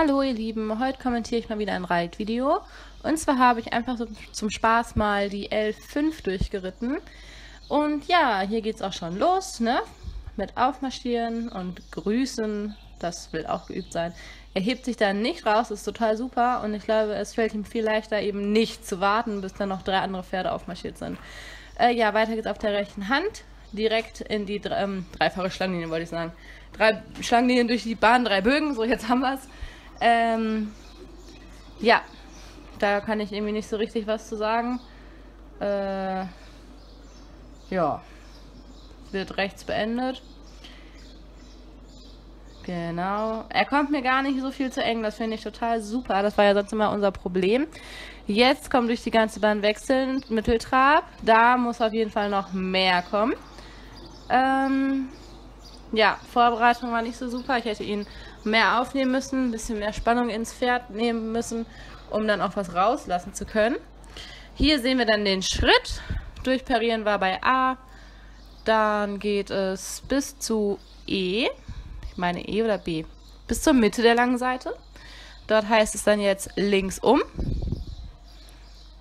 Hallo ihr Lieben, heute kommentiere ich mal wieder ein Reitvideo. Und zwar habe ich einfach so zum Spaß mal die L5 durchgeritten. Und ja, hier geht es auch schon los, ne? Mit Aufmarschieren und Grüßen, das will auch geübt sein. Er hebt sich da nicht raus, ist total super und ich glaube, es fällt ihm viel leichter eben nicht zu warten, bis dann noch drei andere Pferde aufmarschiert sind. Äh, ja, weiter geht's auf der rechten Hand, direkt in die ähm, dreifache Schlangenlinie, wollte ich sagen. Drei Schlangenlinien durch die Bahn, drei Bögen, so jetzt haben wir es. Ähm, ja, da kann ich irgendwie nicht so richtig was zu sagen. Äh, ja, wird rechts beendet. Genau. Er kommt mir gar nicht so viel zu eng. Das finde ich total super. Das war ja sonst immer unser Problem. Jetzt kommt durch die ganze Bahn wechselnd Mitteltrab. Da muss auf jeden Fall noch mehr kommen. Ähm, ja, Vorbereitung war nicht so super. Ich hätte ihn mehr aufnehmen müssen, ein bisschen mehr Spannung ins Pferd nehmen müssen, um dann auch was rauslassen zu können. Hier sehen wir dann den Schritt. Durchparieren war bei A. Dann geht es bis zu E. Ich meine E oder B. Bis zur Mitte der langen Seite. Dort heißt es dann jetzt links um.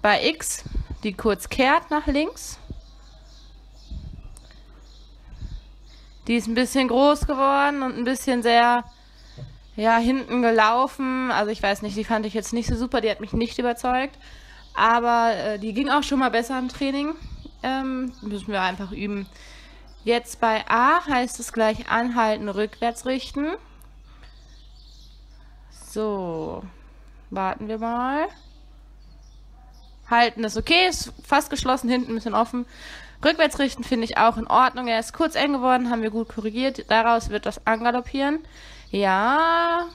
Bei X, die kurz kehrt nach links. Die ist ein bisschen groß geworden und ein bisschen sehr ja, hinten gelaufen. Also ich weiß nicht, die fand ich jetzt nicht so super, die hat mich nicht überzeugt. Aber äh, die ging auch schon mal besser im Training. Ähm, müssen wir einfach üben. Jetzt bei A heißt es gleich anhalten, rückwärts richten. So, warten wir mal. Halten ist okay, ist fast geschlossen, hinten ein bisschen offen. Rückwärts richten finde ich auch in Ordnung. Er ist kurz eng geworden, haben wir gut korrigiert. Daraus wird das Angaloppieren. Ja,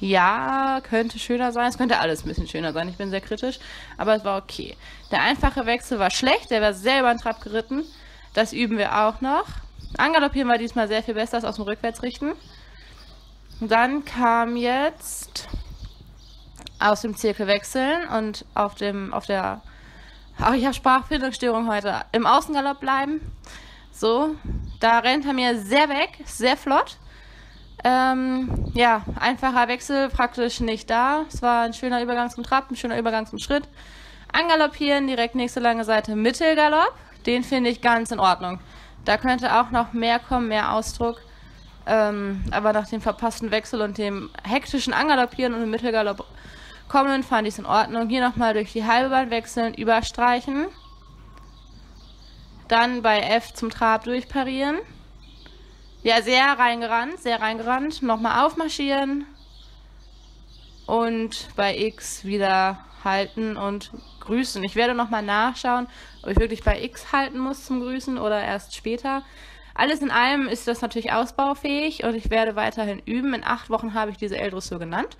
ja, könnte schöner sein. Es könnte alles ein bisschen schöner sein. Ich bin sehr kritisch. Aber es war okay. Der einfache Wechsel war schlecht. Der war sehr über den Trab geritten. Das üben wir auch noch. Angaloppieren war diesmal sehr viel besser als aus dem Rückwärtsrichten. Dann kam jetzt aus dem Zirkel wechseln und auf dem, auf der, ach, ich habe Sprachfindungsstörung heute, im Außengalopp bleiben. So, da rennt er mir sehr weg, sehr flott. Ähm, ja, einfacher Wechsel praktisch nicht da. Es war ein schöner Übergang zum Trab, ein schöner Übergang zum Schritt. Angaloppieren, direkt nächste lange Seite Mittelgalopp. Den finde ich ganz in Ordnung. Da könnte auch noch mehr kommen, mehr Ausdruck. Ähm, aber nach dem verpassten Wechsel und dem hektischen Angaloppieren und dem Mittelgalopp kommen, fand ich es in Ordnung. Hier nochmal durch die halbe Bahn wechseln, überstreichen. Dann bei F zum Trab durchparieren. Ja, sehr reingerannt, sehr reingerannt. Nochmal aufmarschieren. Und bei X wieder halten und grüßen. Ich werde nochmal nachschauen, ob ich wirklich bei X halten muss zum Grüßen oder erst später. Alles in allem ist das natürlich ausbaufähig und ich werde weiterhin üben. In acht Wochen habe ich diese L-Dressur genannt.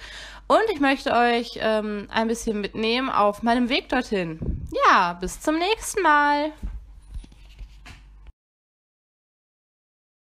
Und ich möchte euch ähm, ein bisschen mitnehmen auf meinem Weg dorthin. Ja, bis zum nächsten Mal.